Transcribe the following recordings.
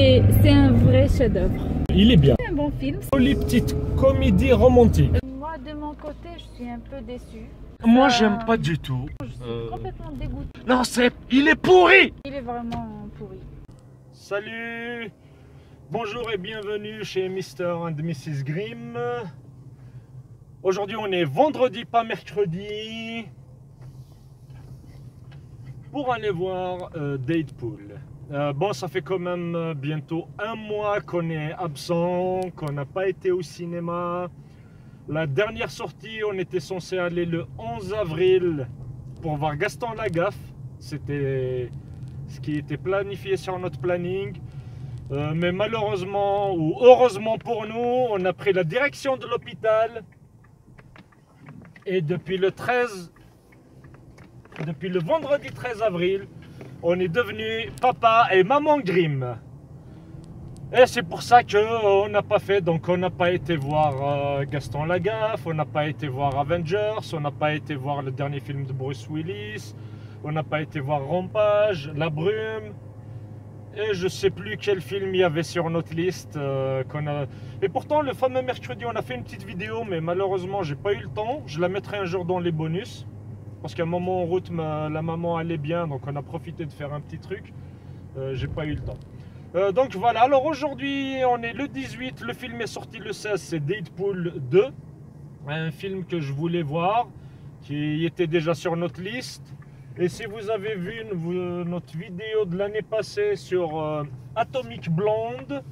C'est un vrai chef-d'œuvre. Il est bien. C'est un bon film. Les petites comédies romantiques. Moi, de mon côté, je suis un peu déçue. Moi, Euh, j'aime pas du tout. Je suis Euh. complètement dégoûtée. Non, c'est. Il est pourri Il est vraiment pourri. Salut Bonjour et bienvenue chez Mr. and Mrs. Grimm. Aujourd'hui, on est vendredi, pas mercredi. Pour aller voir euh, Deadpool. Euh, bon, ça fait quand même euh, bientôt un mois qu'on est absent, qu'on n'a pas été au cinéma. La dernière sortie, on était censé aller le 11 avril pour voir Gaston Lagaffe. C'était ce qui était planifié sur notre planning. Euh, mais malheureusement, ou heureusement pour nous, on a pris la direction de l'hôpital. Et depuis le 13, depuis le vendredi 13 avril, on est devenu papa et maman Grimm. Et c'est pour ça qu'on n'a pas fait, donc on n'a pas été voir euh, Gaston Lagaffe, on n'a pas été voir Avengers, on n'a pas été voir le dernier film de Bruce Willis, on n'a pas été voir Rampage, La Brume, et je sais plus quel film il y avait sur notre liste. euh. Et pourtant, le fameux mercredi, on a fait une petite vidéo, mais malheureusement, j'ai pas eu le temps. Je la mettrai un jour dans les bonus. Parce qu'à un moment en route, la maman allait bien, donc on a profité de faire un petit truc. Euh, j'ai pas eu le temps. Euh, donc voilà, alors aujourd'hui, on est le 18, le film est sorti le 16, c'est Deadpool 2. Un film que je voulais voir, qui était déjà sur notre liste. Et si vous avez vu notre vidéo de l'année passée sur euh, Atomic Blonde,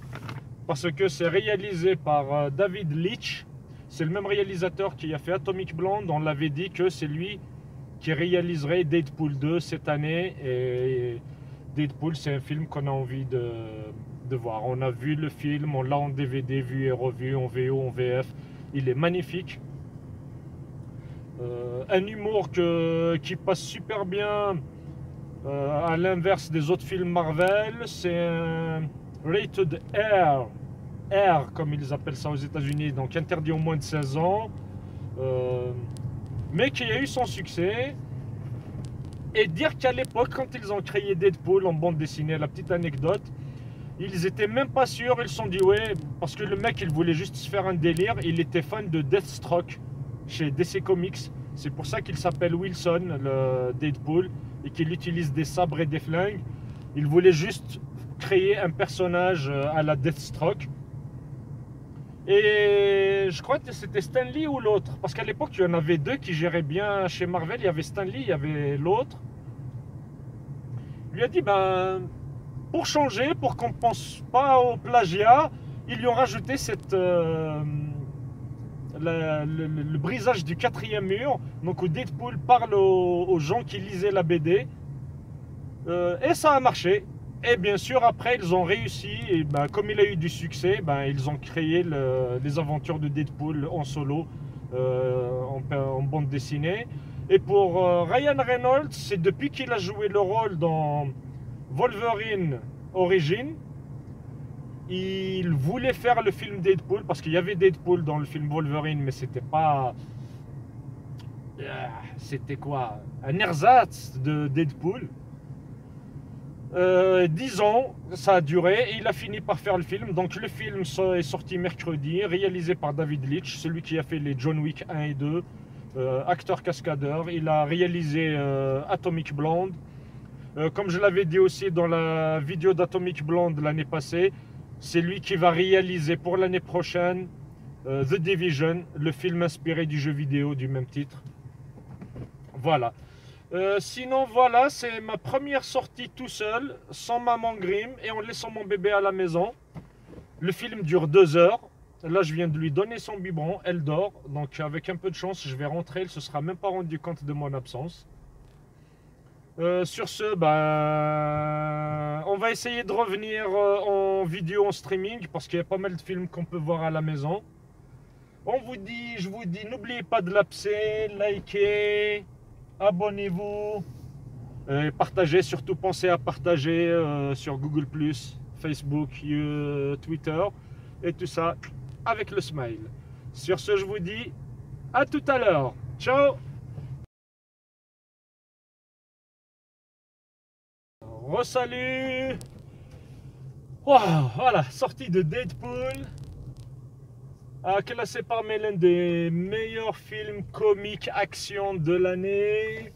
parce que c'est réalisé par David Leitch, c'est le même réalisateur qui a fait Atomic Blonde, on l'avait dit que c'est lui qui réaliserait Deadpool 2 cette année. Et Deadpool, c'est un film qu'on a envie de, de voir. On a vu le film, on l'a en DVD, vu et revu, en VO, en VF. Il est magnifique. Euh, un humour qui passe super bien euh, à l'inverse des autres films Marvel. C'est un rated R, R comme ils appellent ça aux États-Unis, donc interdit au moins de 16 ans, euh, mais qui a eu son succès. Et dire qu'à l'époque, quand ils ont créé Deadpool en bande dessinée, la petite anecdote, ils étaient même pas sûrs, ils se sont dit ouais, parce que le mec il voulait juste se faire un délire, il était fan de Deathstroke chez DC Comics. C'est pour ça qu'il s'appelle Wilson, le Deadpool, et qu'il utilise des sabres et des flingues. Il voulait juste créer un personnage euh, à la Deathstroke. Et je crois que c'était Stanley ou l'autre. Parce qu'à l'époque, il y en avait deux qui géraient bien chez Marvel. Il y avait Stanley, il y avait l'autre. Il lui a dit, ben, pour changer, pour qu'on ne pense pas au plagiat, ils lui ont rajouté cette, euh, le, brisage du quatrième mur. Donc où Deadpool parle aux, aux gens qui lisaient la BD. Euh, et ça a marché. Et bien sûr, après, ils ont réussi. Et ben, comme il a eu du succès, ben, ils ont créé le- les aventures de Deadpool en solo, euh, en, bande dessinée. Et pour euh, Ryan Reynolds, c'est depuis qu'il a joué le rôle dans Wolverine Origin, il voulait faire le film Deadpool parce qu'il y avait Deadpool dans le film Wolverine, mais c'était pas. Ah, C'était quoi Un ersatz de Deadpool. Euh, 10 ans, ça a duré et il a fini par faire le film. Donc le film est sorti mercredi, réalisé par David Leitch, celui qui a fait les John Wick 1 et 2, euh, acteur cascadeur. Il a réalisé euh, Atomic Blonde. Euh, comme je l'avais dit aussi dans la vidéo d'Atomic Blonde l'année passée, c'est lui qui va réaliser pour l'année prochaine euh, The Division, le film inspiré du jeu vidéo du même titre. Voilà. Euh, sinon, voilà, c'est ma première sortie tout seul, sans maman Grimm et en laissant mon bébé à la maison. Le film dure deux heures. Là, je viens de lui donner son biberon, elle dort. Donc, avec un peu de chance, je vais rentrer. Elle se sera même pas rendu compte de mon absence. Euh, sur ce, ben, on va essayer de revenir euh, en vidéo, en streaming, parce qu'il y a pas mal de films qu'on peut voir à la maison. On vous dit, je vous dis, n'oubliez pas de l'apser, liker, abonnez-vous, et partagez, surtout pensez à partager euh, sur Google+, Facebook, euh, Twitter, et tout ça avec le smile. Sur ce, je vous dis à tout à l'heure. Ciao Resalut Wow, voilà, sortie de Deadpool. Ah, classé parmi l'un des meilleurs films comiques action de l'année.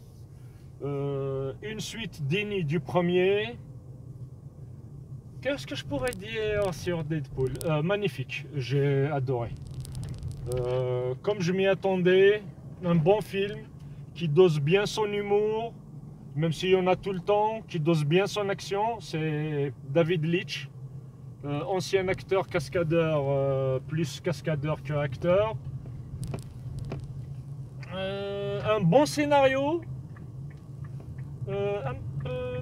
Euh, une suite digne du premier. Qu'est-ce que je pourrais dire sur Deadpool? Euh, Magnifique, j'ai adoré. Euh, comme je m'y attendais, un bon film qui dose bien son humour, même s'il y en a tout le temps, qui dose bien son action. C'est David Leitch, euh, ancien acteur cascadeur, euh, plus cascadeur que acteur. Euh, un bon scénario, un peu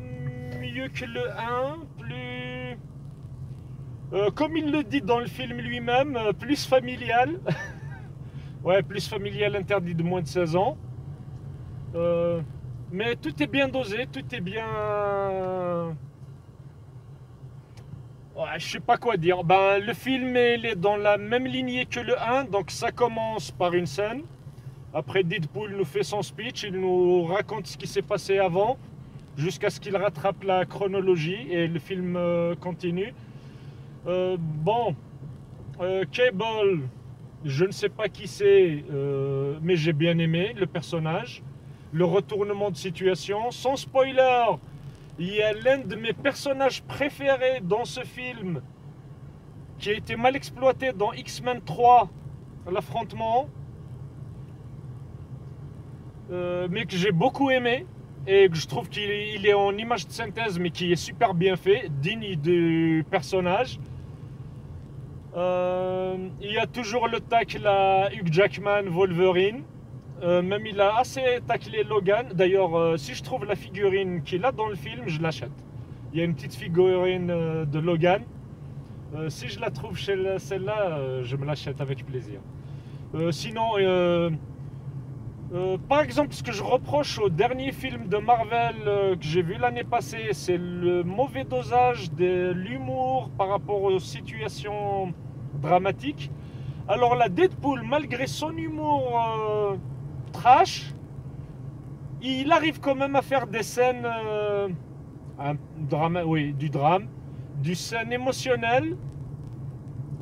mieux que le 1, plus. comme il le dit dans le film lui-même, plus familial. ouais, plus familial interdit de moins de 16 ans. Mais tout est bien dosé, tout est bien. Ouais, je sais pas quoi dire. Ben, le film il est dans la même lignée que le 1, donc ça commence par une scène. Après, Deadpool nous fait son speech, il nous raconte ce qui s'est passé avant, jusqu'à ce qu'il rattrape la chronologie et le film euh, continue. Euh, bon, euh, Cable, je ne sais pas qui c'est, mais j'ai bien aimé le personnage, le retournement de situation. Sans spoiler, il y a l'un de mes personnages préférés dans ce film qui a été mal exploité dans X-Men 3, l'affrontement, euh, mais que j'ai beaucoup aimé et que je trouve qu'il est, en image de synthèse, mais qui est super bien fait, digne du personnage. Euh, il y a toujours le tacle à Hugh Jackman, Wolverine. Euh, même il a assez taclé Logan. D'ailleurs, euh, si je trouve la figurine qu'il a dans le film, je l'achète. Il y a une petite figurine euh, de Logan. Si je la trouve chez celle-là, je me l'achète avec plaisir. Sinon, par exemple, ce que je reproche au dernier film de Marvel que j'ai vu l'année passée, c'est le mauvais dosage de l'humour par rapport aux situations dramatiques. Alors la Deadpool, malgré son humour il arrive quand même à faire des scènes, euh, un drame, oui, du drame, du scène émotionnel.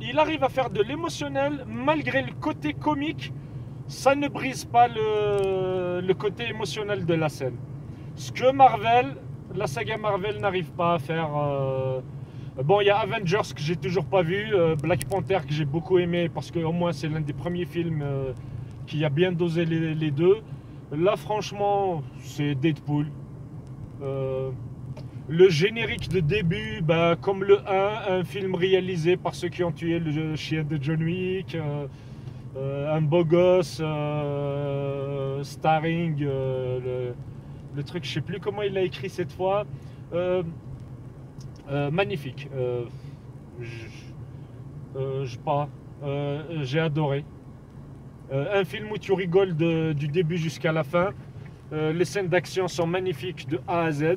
Il arrive à faire de l'émotionnel malgré le côté comique. Ça ne brise pas le, côté émotionnel de la scène. Ce que Marvel, la saga Marvel n'arrive pas à faire. euh, Bon, il y a Avengers que j'ai toujours pas vu, euh, Black Panther que j'ai beaucoup aimé parce que au moins c'est l'un des premiers films qui a bien dosé les, deux. Là, franchement, c'est Deadpool. Euh, le générique de début, bah, comme le 1, un film réalisé par ceux qui ont tué le chien de John Wick, euh, euh, un beau gosse, starring, le, truc, je sais plus comment il l'a écrit cette fois. Magnifique. Je, pas. J'ai adoré. Euh, un film où tu rigoles du début jusqu'à la fin. Euh, les scènes d'action sont magnifiques de A à Z.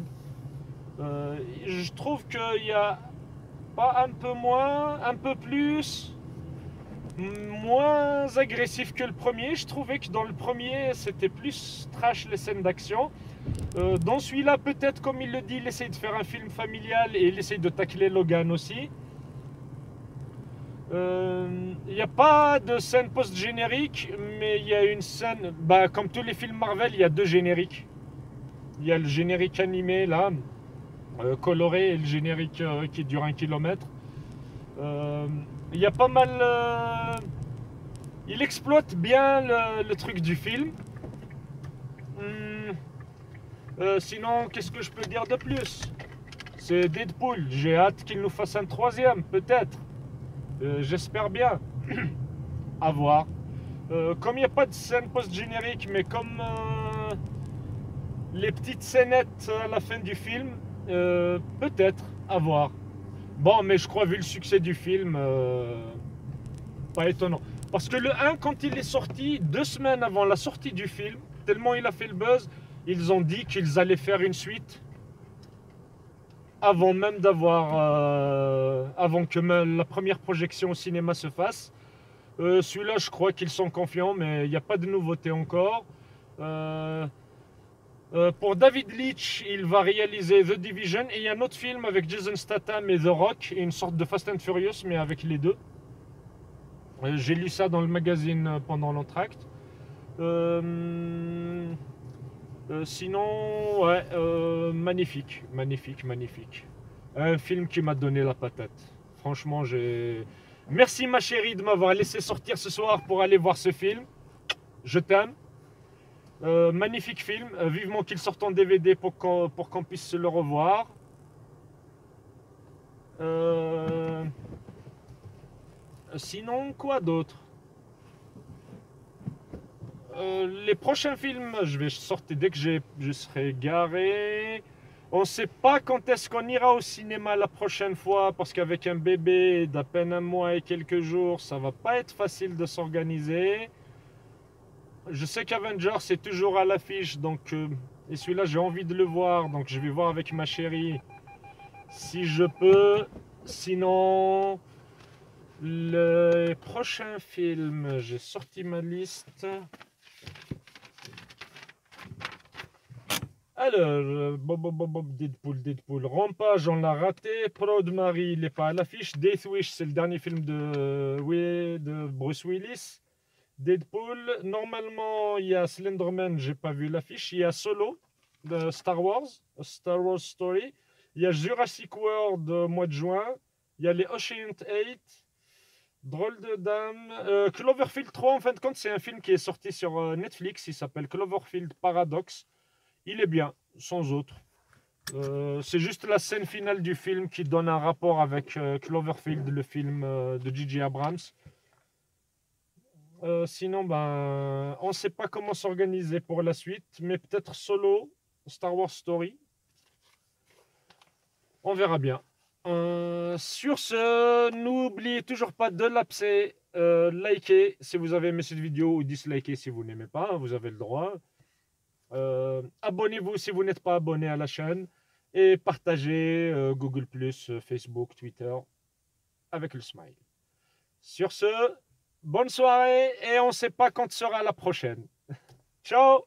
Euh, je trouve qu'il y a pas un peu moins, un peu plus, moins agressif que le premier. Je trouvais que dans le premier, c'était plus trash les scènes d'action. Dans celui-là, peut-être, comme il le dit, il essaye de faire un film familial et il essaye de tacler Logan aussi. Euh, Il n'y a pas de scène post-générique, mais il y a une scène, bah, comme tous les films Marvel, il y a deux génériques. Il y a le générique animé là, euh, coloré, et le générique euh, qui dure un kilomètre. Euh, il y a pas mal. euh, il exploite bien le, truc du film. Hmm. Euh, sinon, qu'est-ce que je peux dire de plus? C'est Deadpool. J'ai hâte qu'il nous fasse un troisième, peut-être. Euh, J'espère bien. à voir. Euh, comme il n'y a pas de scène post-générique, mais comme euh, les petites scénettes à la fin du film, peut-être à voir. Bon, mais je crois, vu le succès du film, pas étonnant. Parce que le 1, quand il est sorti, deux semaines avant la sortie du film, tellement il a fait le buzz, ils ont dit qu'ils allaient faire une suite avant même d'avoir. euh, avant que la première projection au cinéma se fasse. Euh, Celui-là, je crois qu'ils sont confiants, mais il n'y a pas de nouveauté encore. Euh, pour David Leitch, il va réaliser The Division et il y a un autre film avec Jason Statham et The Rock, une sorte de Fast and Furious, mais avec les deux. J'ai lu ça dans le magazine pendant l'entracte. Euh, sinon, ouais, euh, magnifique, magnifique, magnifique. Un film qui m'a donné la patate. Franchement, j'ai. Merci ma chérie de m'avoir laissé sortir ce soir pour aller voir ce film. Je t'aime. Euh, magnifique film. Vivement qu'il sorte en DVD pour qu'on puisse se le revoir. Sinon, quoi d'autre? Euh, Les prochains films, je vais sortir dès que je serai garé. On ne sait pas quand est-ce qu'on ira au cinéma la prochaine fois parce qu'avec un bébé d'à peine un mois et quelques jours, ça va pas être facile de s'organiser. Je sais qu'Avengers c'est toujours à l'affiche, donc euh, et celui-là j'ai envie de le voir, donc je vais voir avec ma chérie si je peux. Sinon, le prochain film, j'ai sorti ma liste. Alors, euh, Bob, Bob, Bob, Deadpool, Deadpool. Rampage, on l'a raté. Proud Mary, il n'est pas à l'affiche. Death Wish, c'est le dernier film de, oui, de Bruce Willis. Deadpool, normalement, il y a Slenderman, j'ai pas vu l'affiche. Il y a Solo Star Wars, A Star Wars Story. Il y a Jurassic World au mois de juin. Il y a les Ocean 8. Drôle de dame. Euh, Cloverfield 3, en fin de compte, c'est un film qui est sorti sur euh, Netflix. Il s'appelle Cloverfield Paradox. Il est bien, sans autre. Euh, c'est juste la scène finale du film qui donne un rapport avec euh, Cloverfield, le film euh, de J.J. Abrams. Sinon, ben, on ne sait pas comment s'organiser pour la suite, mais peut-être solo, Star Wars Story. On verra bien. Sur ce, n'oubliez toujours pas de l'apser, liker si vous avez aimé cette vidéo ou disliker si vous n'aimez pas, hein, vous avez le droit. Euh, Abonnez-vous si vous n'êtes pas abonné à la chaîne et partagez euh, Google, euh, Facebook, Twitter avec le smile. Sur ce, bonne soirée et on ne sait pas quand sera la prochaine. Ciao